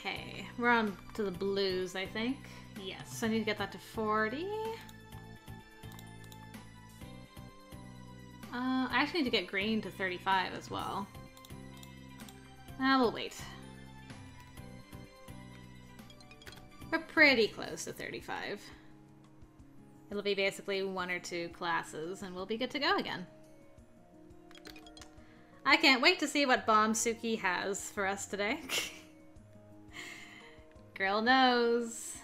Okay, we're on to the blues, I think. Yes, I need to get that to 40. Uh, I actually need to get green to 35 as well. Ah, we'll wait. We're pretty close to 35. It'll be basically one or two classes, and we'll be good to go again. I can't wait to see what bomb Suki has for us today. Girl knows.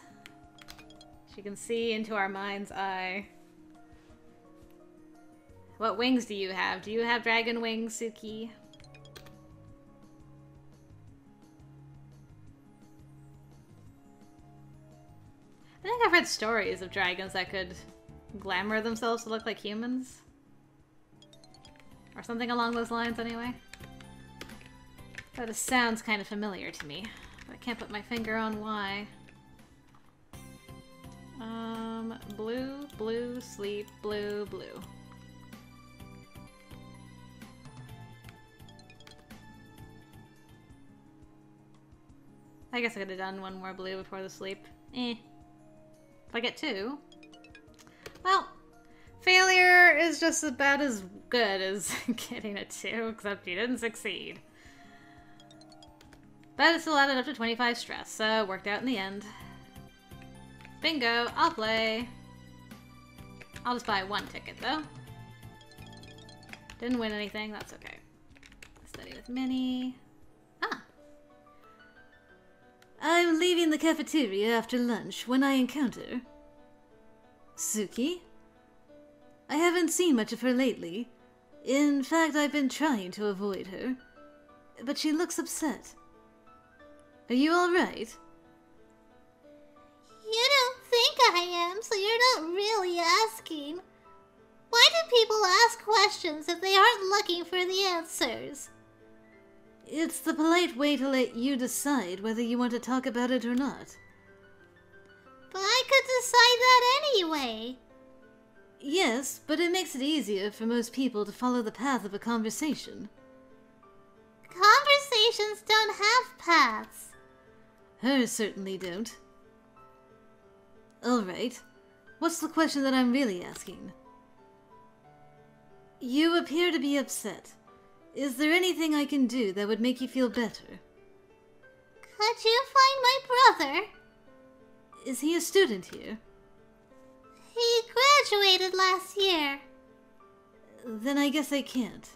She can see into our mind's eye. What wings do you have? Do you have dragon wings, Suki? I think I've read stories of dragons that could glamour themselves to look like humans. Or something along those lines, anyway. That sounds kind of familiar to me. I can't put my finger on why. Um, blue, blue, sleep, blue, blue. I guess I could have done one more blue before the sleep. Eh. If I get two... Well, failure is just about as good as getting a two, except you didn't succeed. But it still added up to 25 stress, so worked out in the end. Bingo, I'll play. I'll just buy one ticket, though. Didn't win anything, that's okay. Study with Minnie. Ah. I'm leaving the cafeteria after lunch when I encounter... Suki? I haven't seen much of her lately. In fact, I've been trying to avoid her. But she looks upset. Are you alright? You don't think I am, so you're not really asking. Why do people ask questions if they aren't looking for the answers? It's the polite way to let you decide whether you want to talk about it or not. But I could decide that anyway. Yes, but it makes it easier for most people to follow the path of a conversation. Conversations don't have paths. Hers certainly don't. Alright, what's the question that I'm really asking? You appear to be upset. Is there anything I can do that would make you feel better? Could you find my brother? Is he a student here? He graduated last year. Then I guess I can't.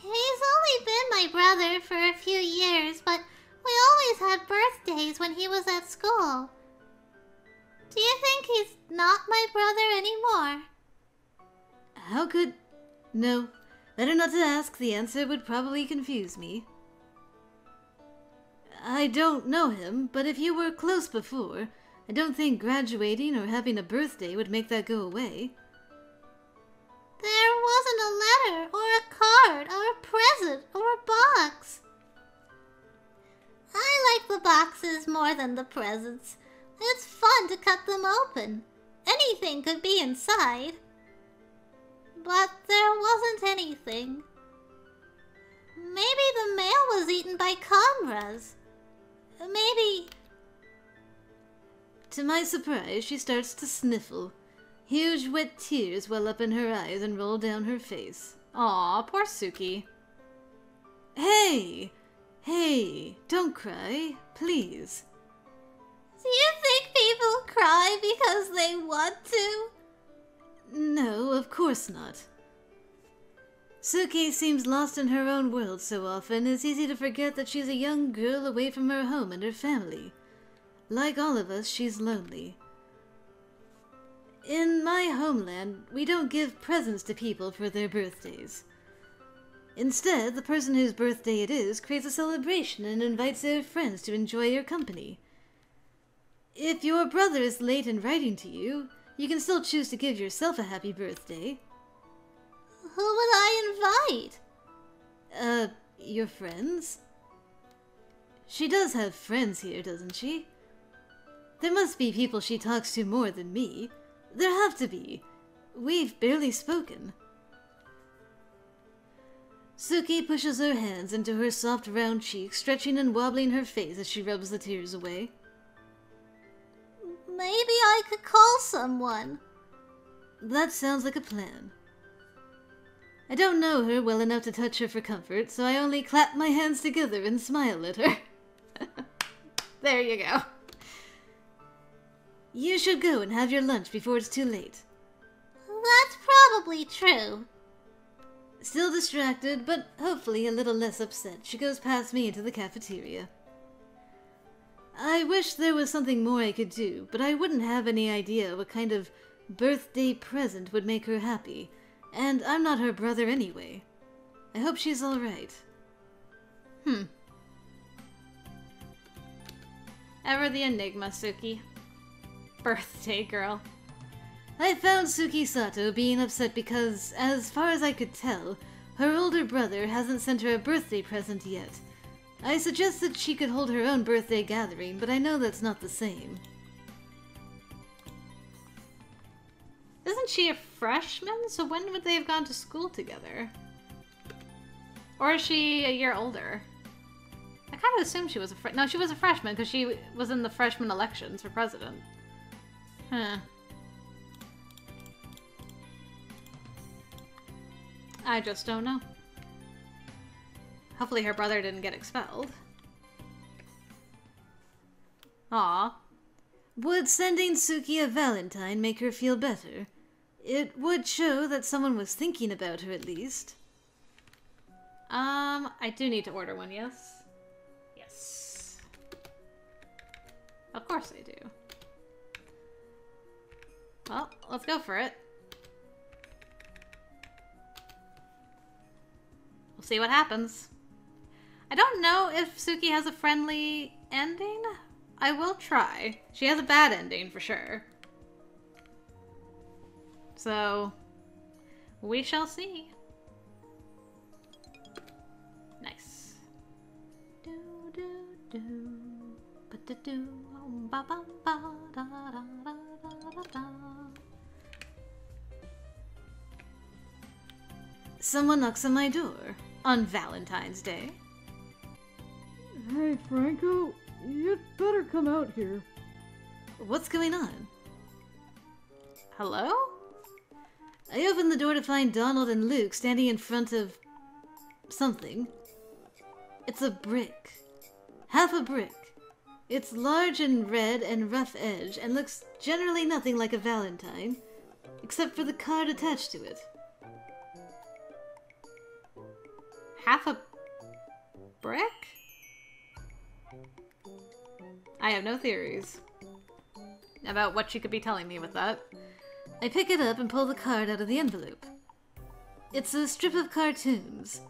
He's only been my brother for a few years, but we always had birthdays when he was at school. Do you think he's not my brother anymore? How could... No, better not to ask. The answer would probably confuse me. I don't know him, but if you were close before, I don't think graduating or having a birthday would make that go away. There wasn't a letter, or a card, or a present, or a box. I like the boxes more than the presents. It's fun to cut them open. Anything could be inside. But there wasn't anything. Maybe the mail was eaten by Comras. Maybe... To my surprise, she starts to sniffle. Huge wet tears well up in her eyes and roll down her face. Aw, poor Suki. Hey! Hey, don't cry, please. Do you think people cry because they want to? No, of course not. Suki seems lost in her own world so often, it's easy to forget that she's a young girl away from her home and her family. Like all of us, she's lonely. In my homeland, we don't give presents to people for their birthdays. Instead, the person whose birthday it is creates a celebration and invites their friends to enjoy your company. If your brother is late in writing to you, you can still choose to give yourself a happy birthday. Who would I invite? Uh, your friends? She does have friends here, doesn't she? There must be people she talks to more than me. There have to be. We've barely spoken. Suki pushes her hands into her soft round cheeks, stretching and wobbling her face as she rubs the tears away. Maybe I could call someone. That sounds like a plan. I don't know her well enough to touch her for comfort, so I only clap my hands together and smile at her. there you go. You should go and have your lunch before it's too late. That's probably true. Still distracted, but hopefully a little less upset, she goes past me into the cafeteria. I wish there was something more I could do, but I wouldn't have any idea what kind of birthday present would make her happy, and I'm not her brother anyway. I hope she's alright. Hmm. Ever the enigma, Suki. Birthday girl. I found Suki Sato being upset because, as far as I could tell, her older brother hasn't sent her a birthday present yet. I suggested she could hold her own birthday gathering, but I know that's not the same. Isn't she a freshman? So when would they have gone to school together? Or is she a year older? I kind of assumed she was a fr- no, she was a freshman because she was in the freshman elections for president. Huh. I just don't know. Hopefully her brother didn't get expelled. Aw. Would sending Suki a valentine make her feel better? It would show that someone was thinking about her at least. Um, I do need to order one, yes? Yes. Of course I do. Well, let's go for it. See what happens. I don't know if Suki has a friendly ending. I will try. She has a bad ending for sure. So, we shall see. Nice. Someone knocks on my door on Valentine's Day. Hey, Franco, you'd better come out here. What's going on? Hello? I open the door to find Donald and Luke standing in front of something. It's a brick. Half a brick. It's large and red and rough edge and looks generally nothing like a valentine, except for the card attached to it. Half a brick? I have no theories about what she could be telling me with that. I pick it up and pull the card out of the envelope. It's a strip of cartoons.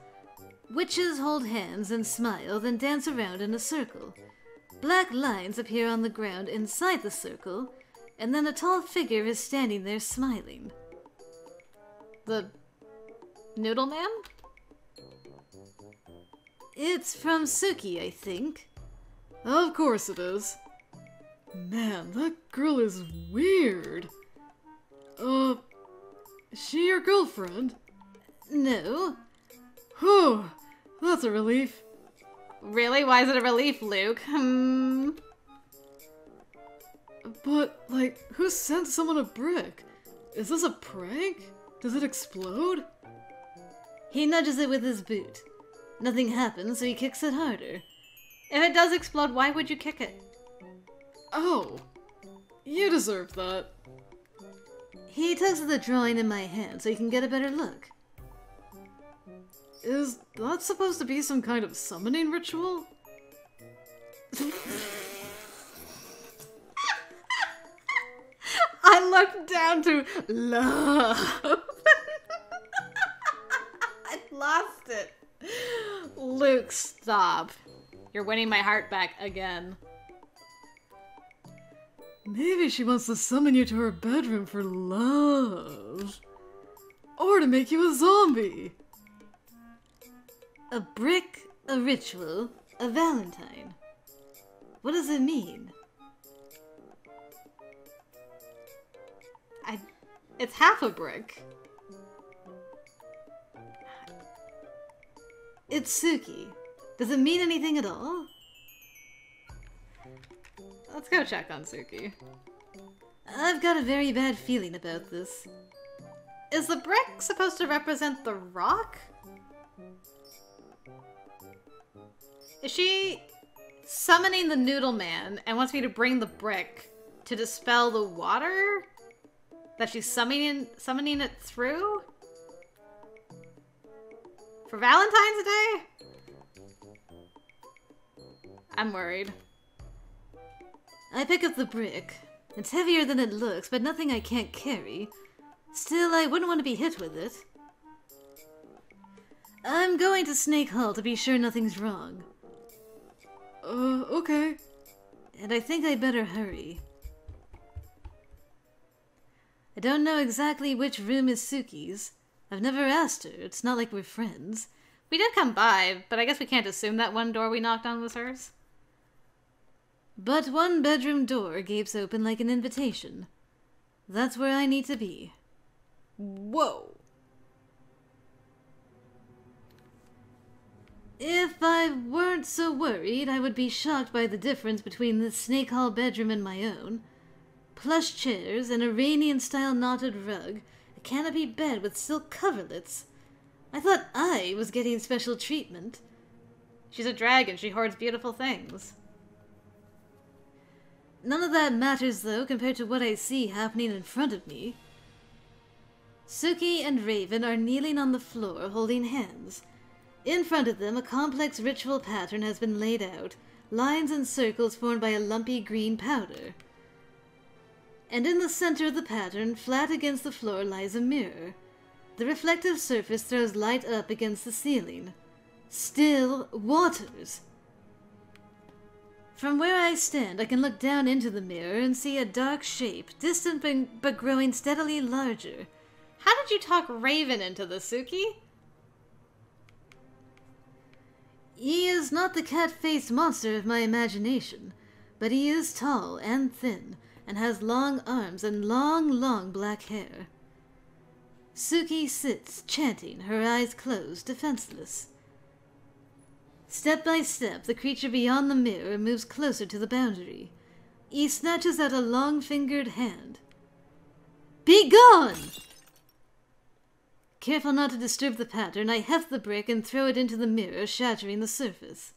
Witches hold hands and smile, then dance around in a circle. Black lines appear on the ground inside the circle, and then a tall figure is standing there smiling. The Noodle Man? It's from Suki, I think. Of course it is. Man, that girl is weird. Uh, is she your girlfriend? No. Whew, that's a relief. Really? Why is it a relief, Luke? Hmm. But, like, who sent someone a brick? Is this a prank? Does it explode? He nudges it with his boot. Nothing happens, so he kicks it harder. If it does explode, why would you kick it? Oh, you deserve that. He tugs at the drawing in my hand so he can get a better look. Is that supposed to be some kind of summoning ritual? I looked down to love. I lost it. Luke, stop. You're winning my heart back again. Maybe she wants to summon you to her bedroom for love. Or to make you a zombie. A brick, a ritual, a valentine. What does it mean? I. It's half a brick. It's Suki. Does it mean anything at all? Let's go check on Suki. I've got a very bad feeling about this. Is the brick supposed to represent the rock? Is she summoning the Noodle Man and wants me to bring the brick to dispel the water that she's summoning summoning it through? For Valentine's Day? I'm worried. I pick up the brick. It's heavier than it looks, but nothing I can't carry. Still, I wouldn't want to be hit with it. I'm going to Snake Hall to be sure nothing's wrong. Uh, okay. And I think I better hurry. I don't know exactly which room is Suki's. I've never asked her. It's not like we're friends. We did come by, but I guess we can't assume that one door we knocked on was hers. But one bedroom door gapes open like an invitation. That's where I need to be. Whoa. If I weren't so worried, I would be shocked by the difference between this Snake Hall bedroom and my own. Plush chairs, an Iranian style knotted rug, a canopy bed with silk coverlets. I thought I was getting special treatment. She's a dragon. She hoards beautiful things. None of that matters, though, compared to what I see happening in front of me. Suki and Raven are kneeling on the floor, holding hands. In front of them, a complex ritual pattern has been laid out, lines and circles formed by a lumpy green powder. And in the center of the pattern, flat against the floor, lies a mirror. The reflective surface throws light up against the ceiling. Still waters! From where I stand, I can look down into the mirror and see a dark shape, distant but growing steadily larger. How did you talk Raven into the Suki? He is not the cat-faced monster of my imagination, but he is tall and thin, and has long arms and long, long black hair. Suki sits, chanting, her eyes closed, defenseless. Step by step, the creature beyond the mirror moves closer to the boundary. He snatches at a long fingered hand. Be gone! Careful not to disturb the pattern, I heft the brick and throw it into the mirror, shattering the surface.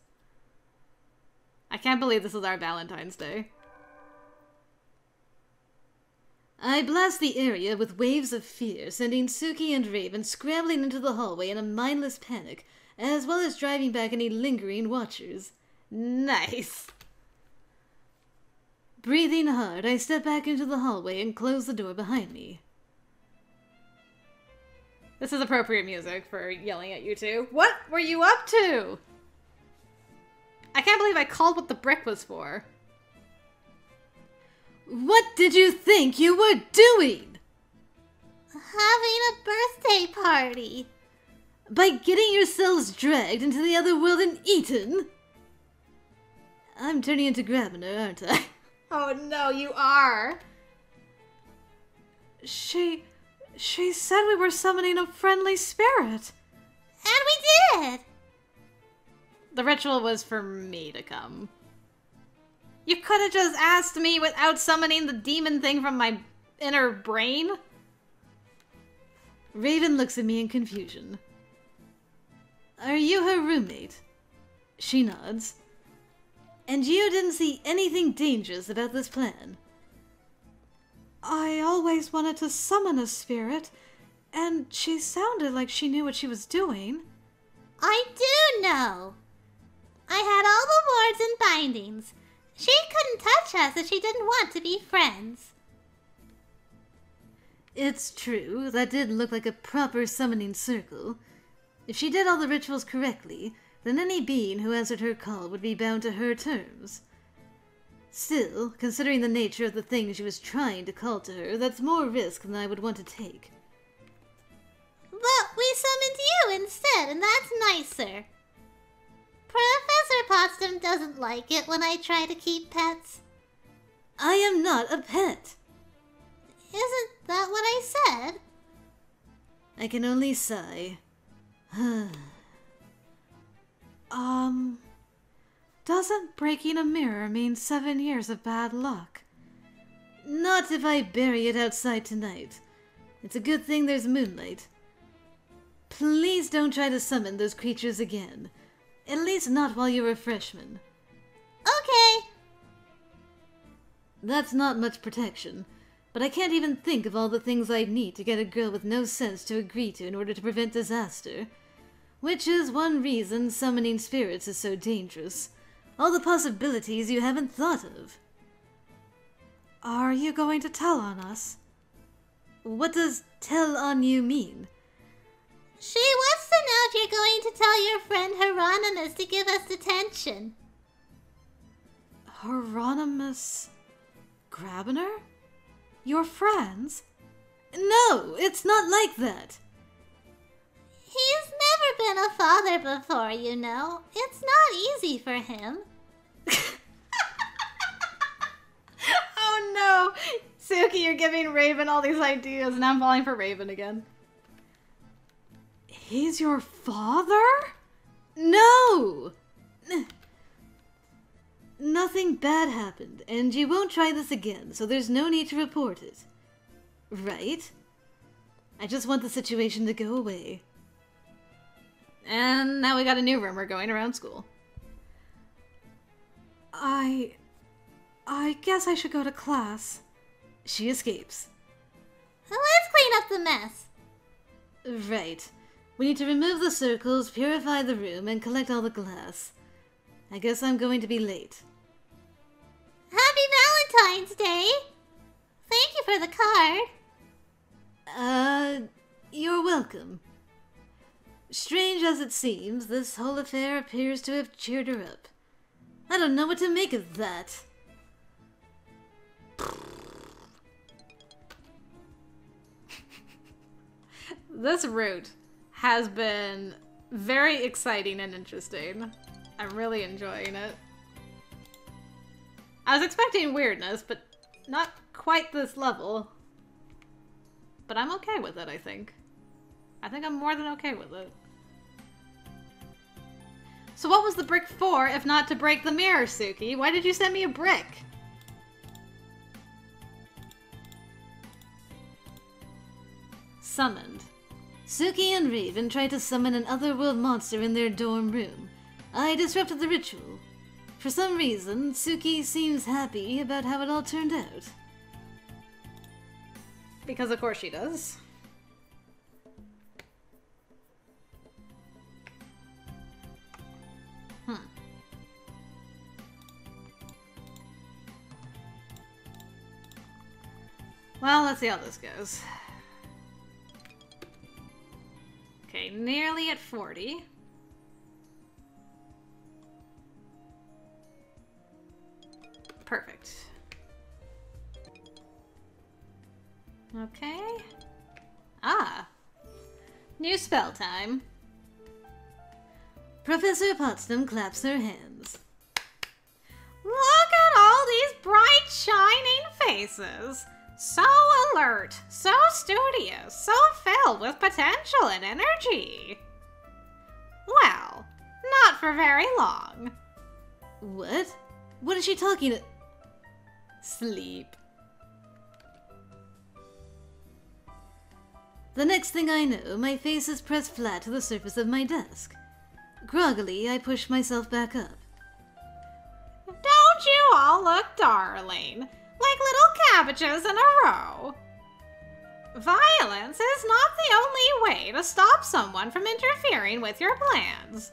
I can't believe this is our Valentine's Day. I blast the area with waves of fear, sending Suki and Raven scrambling into the hallway in a mindless panic as well as driving back any lingering watchers. Nice. Breathing hard, I step back into the hallway and close the door behind me. This is appropriate music for yelling at you two. What were you up to? I can't believe I called what the brick was for. What did you think you were doing? Having a birthday party by getting yourselves dragged into the other world and eaten? I'm turning into Grabiner, aren't I? Oh no, you are. She. she said we were summoning a friendly spirit. And we did! The ritual was for me to come. You could have just asked me without summoning the demon thing from my inner brain. Raven looks at me in confusion. Are you her roommate? She nods. And you didn't see anything dangerous about this plan? I always wanted to summon a spirit, and she sounded like she knew what she was doing. I do know. I had all the wards and bindings. She couldn't touch us if she didn't want to be friends. It's true, that did look like a proper summoning circle. If she did all the rituals correctly, then any being who answered her call would be bound to her terms. Still, considering the nature of the thing she was trying to call to her, that's more risk than I would want to take. But we summoned you instead, and that's nicer. Professor Potsdam doesn't like it when I try to keep pets. I am not a pet. Isn't that what I said? I can only sigh. Um... Doesn't breaking a mirror mean seven years of bad luck? Not if I bury it outside tonight. It's a good thing there's moonlight. Please don't try to summon those creatures again. At least not while you're a freshman. Okay. That's not much protection, but I can't even think of all the things I'd need to get a girl with no sense to agree to in order to prevent disaster. Which is one reason summoning spirits is so dangerous. All the possibilities you haven't thought of. Are you going to tell on us? What does tell on you mean? She wants to know if you're going to tell your friend Hieronymus to give us detention. Hieronymus Grabiner? Your friends? No, it's not like that. He's never been a father before, you know. It's not easy for him. oh no! Suki, you're giving Raven all these ideas, and I'm falling for Raven again. He's your father? No! Nothing bad happened, and you won't try this again, so there's no need to report it. Right? I just want the situation to go away. And now we got a new rumor going around school. I. I guess I should go to class. She escapes. Let's clean up the mess. Right. We need to remove the circles, purify the room, and collect all the glass. I guess I'm going to be late. Happy Valentine's Day! Thank you for the card. Uh, you're welcome. Strange as it seems, this whole affair appears to have cheered her up. I don't know what to make of that. That's route has been very exciting and interesting. I'm really enjoying it. I was expecting weirdness, but not quite this level. But I'm okay with it, I think. I think I'm more than okay with it. So what was the brick for, if not to break the mirror, Suki? Why did you send me a brick? Summoned. Suki and Raven tried to summon an otherworld monster in their dorm room. I disrupted the ritual. For some reason, Suki seems happy about how it all turned out. Because of course she does. Hmm. Well, let's see how this goes. Okay, nearly at 40. Perfect. Okay. Ah. New spell time. Professor Potsdam claps her hands. Look at all these bright, shining faces. So alert, so studious, so filled with potential and energy. Well, not for very long. What? What is she talking about? Sleep. The next thing I know, my face is pressed flat to the surface of my desk. Groggily, I push myself back up. Don't you all look darling? Like little cabbages in a row. Violence is not the only way to stop someone from interfering with your plans.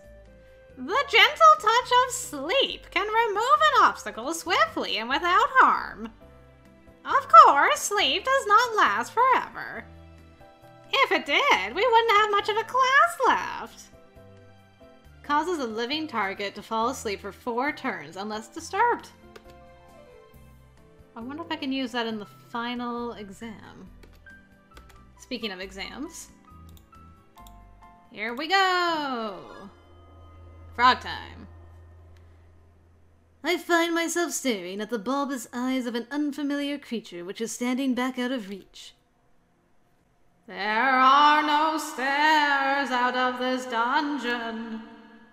The gentle touch of sleep can remove an obstacle swiftly and without harm. Of course, sleep does not last forever. If it did, we wouldn't have much of a class left. Causes a living target to fall asleep for four turns unless disturbed. I wonder if I can use that in the final exam. Speaking of exams, here we go! Frog time. I find myself staring at the bulbous eyes of an unfamiliar creature which is standing back out of reach. There are no stairs out of this dungeon.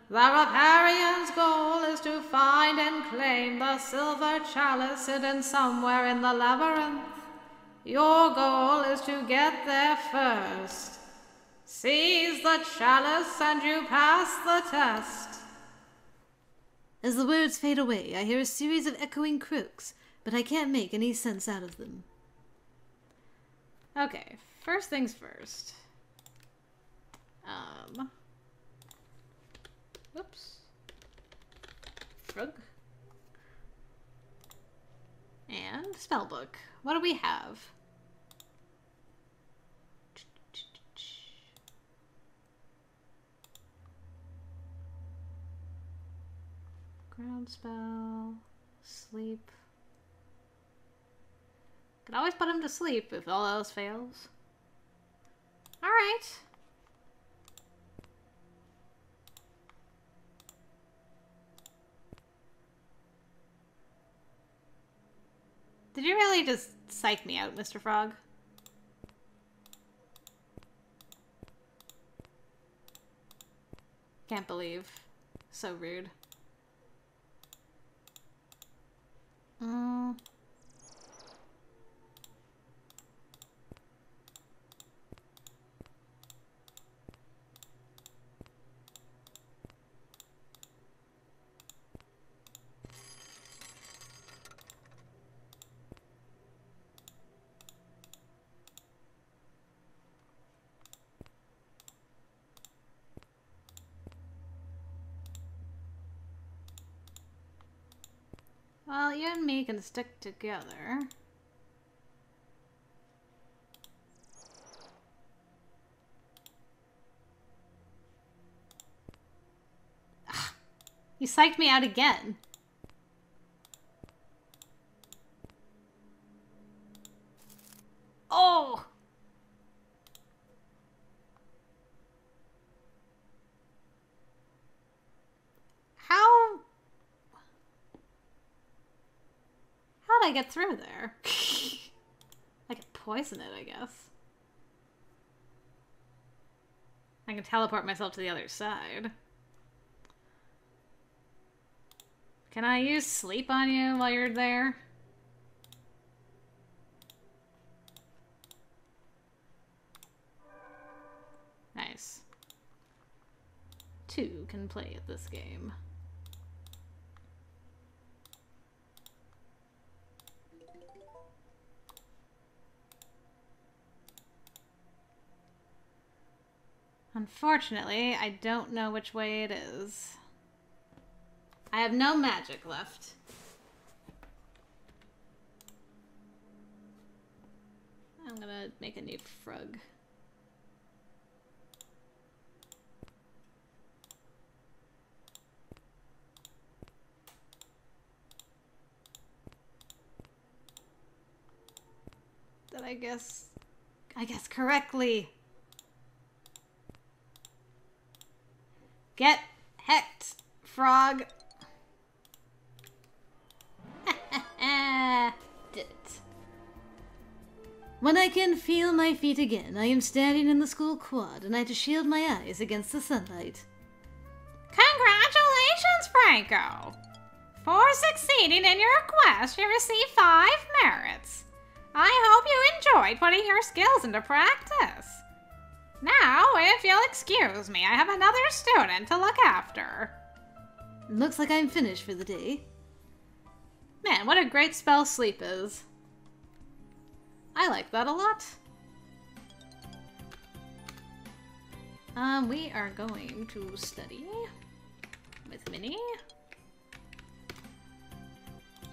The Riparian's goal is to find and claim the silver chalice hidden somewhere in the labyrinth. Your goal is to get there first. Seize the chalice and you pass the test. As the words fade away, I hear a series of echoing croaks, but I can't make any sense out of them. Okay, first things first. Whoops. Frog. And spellbook. What do we have? Ground spell. Sleep. Could always put him to sleep if all else fails. Alright. Did you really just psych me out, Mr. Frog? Can't believe. So rude. Mm. Well, you and me can stick together. Ah, You psyched me out again. Oh! How How'd I get through there? I could poison it, I guess. I can teleport myself to the other side. Can I use sleep on you while you're there? Nice. Two can play at this game. Unfortunately, I don't know which way it is. I have no magic left. I'm gonna make a new frog. Did I guess... I guess correctly. Get hecked, frog. Did it. When I can feel my feet again, I am standing in the school quad and I have to shield my eyes against the sunlight. Congratulations, Franco! For succeeding in your quest, you receive five merits. I hope you enjoyed putting your skills into practice. Now, if you'll excuse me, I have another student to look after. Looks like I'm finished for the day. Man, what a great spell sleep is. I like that a lot. Um, we are going to study with Minnie.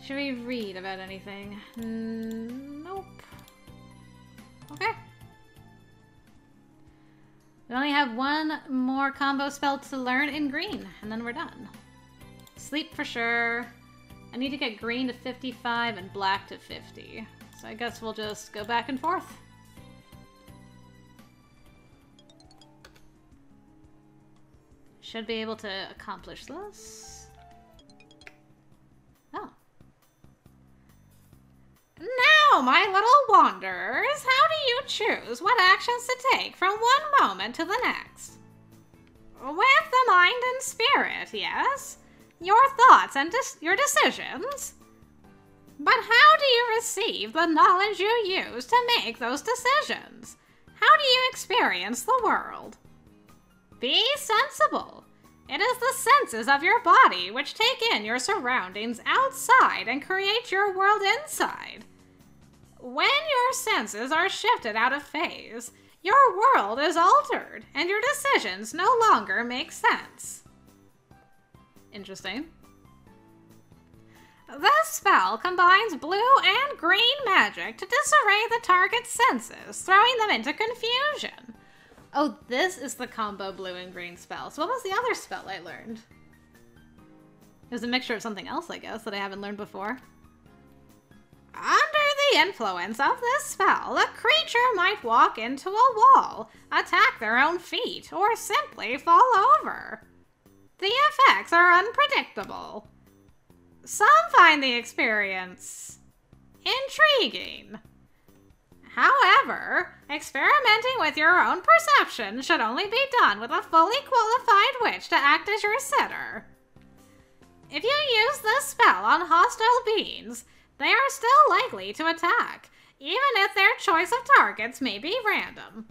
Should we read about anything? Mm, have one more combo spell to learn in green, and then we're done. Sleep for sure. I need to get green to 55 and black to 50. So I guess we'll just go back and forth. Should be able to accomplish this. My little wanderers, how do you choose what actions to take from one moment to the next? With the mind and spirit, yes? Your thoughts and your decisions? But how do you receive the knowledge you use to make those decisions? How do you experience the world? Be sensible. It is the senses of your body which take in your surroundings outside and create your world inside. When your senses are shifted out of phase, your world is altered and your decisions no longer make sense. Interesting. This spell combines blue and green magic to disarray the target's senses, throwing them into confusion. Oh, this is the combo blue and green spell. So what was the other spell I learned? It was a mixture of something else, I guess, that I haven't learned before. Under the influence of this spell, a creature might walk into a wall, attack their own feet, or simply fall over. The effects are unpredictable. Some find the experience intriguing. However, experimenting with your own perception should only be done with a fully qualified witch to act as your sitter. If you use this spell on hostile beings, they are still likely to attack, even if their choice of targets may be random.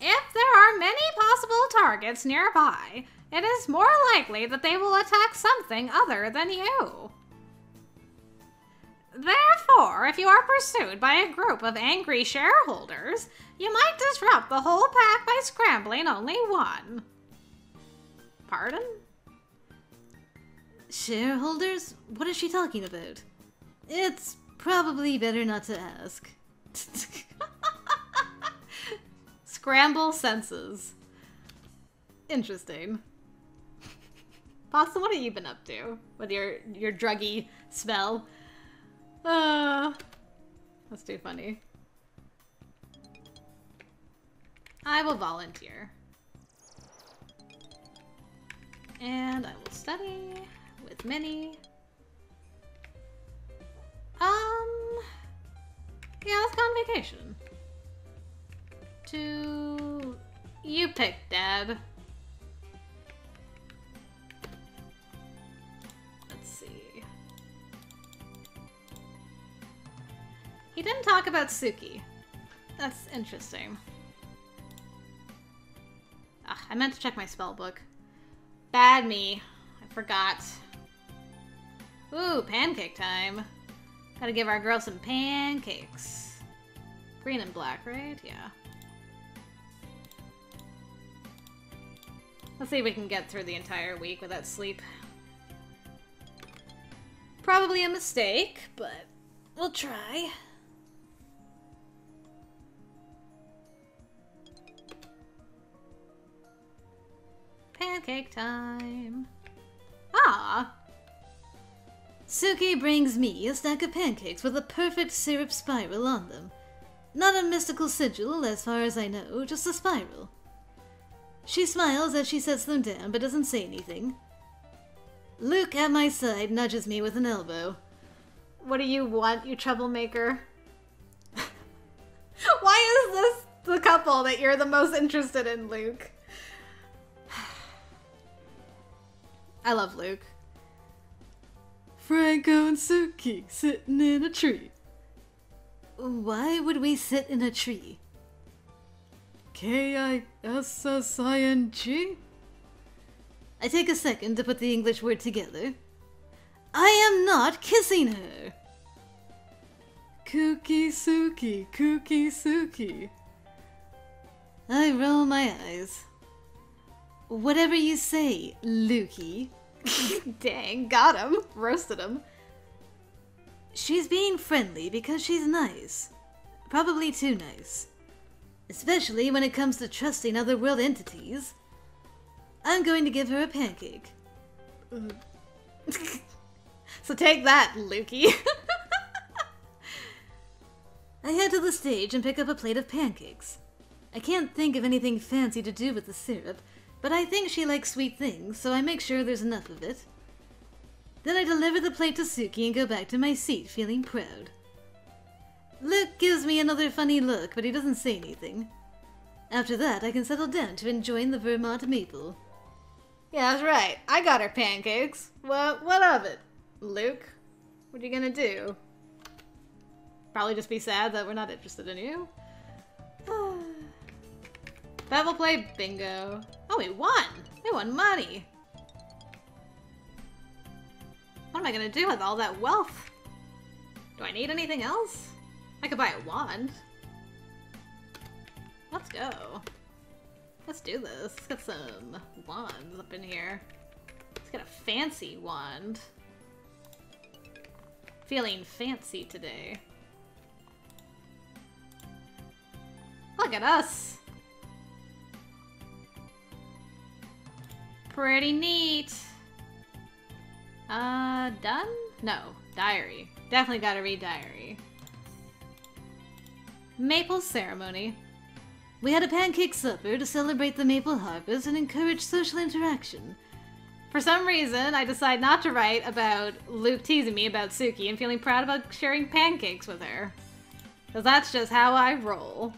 If there are many possible targets nearby, it is more likely that they will attack something other than you. Therefore, if you are pursued by a group of angry shareholders, you might disrupt the whole pack by scrambling only one. Pardon? Shareholders? What is she talking about? It's probably better not to ask. Scramble senses. Interesting. Boston, what have you been up to with your your druggy spell? Uh, that's too funny. I will volunteer. And I will study with Minnie. Yeah, let's go on vacation. To you pick, Dad. Let's see. He didn't talk about Suki. That's interesting. Ah, I meant to check my spell book. Bad me. I forgot. Ooh, pancake time. Gotta give our girl some pancakes. Green and black, right? Yeah. Let's see if we can get through the entire week without sleep. Probably a mistake, but we'll try. Pancake time. Suki brings me a stack of pancakes with a perfect syrup spiral on them. Not a mystical sigil, as far as I know, just a spiral. She smiles as she sets them down, but doesn't say anything. Luke at my side nudges me with an elbow. What do you want, you troublemaker? Why is this the couple that you're the most interested in, Luke? I love Luke. Franco and Suki sitting in a tree. Why would we sit in a tree? K I S S I N G? I take a second to put the English word together. I am not kissing her. Kooky Suki, Kooky Suki. I roll my eyes. Whatever you say, Lukey. Dang, got him. Roasted him. She's being friendly because she's nice. Probably too nice. Especially when it comes to trusting other world entities. I'm going to give her a pancake. so take that, Lukey. I head to the stage and pick up a plate of pancakes. I can't think of anything fancy to do with the syrup, but I think she likes sweet things, so I make sure there's enough of it. Then I deliver the plate to Suki and go back to my seat, feeling proud. Luke gives me another funny look, but he doesn't say anything. After that, I can settle down to enjoying the Vermont maple. Yeah, that's right. I got her pancakes. What, what of it? Luke, what are you gonna do? Probably just be sad that we're not interested in you. Bet we'll play bingo. Oh, we won! We won money! What am I gonna do with all that wealth? Do I need anything else? I could buy a wand. Let's go. Let's do this. Let's get some wands up in here. Let's get a fancy wand. Feeling fancy today. Look at us! Pretty neat. Uh, done? No, diary. Definitely gotta read diary. Maple ceremony. We had a pancake supper to celebrate the maple harvest and encourage social interaction. For some reason, I decide not to write about Luke teasing me about Suki and feeling proud about sharing pancakes with her. Because that's just how I roll.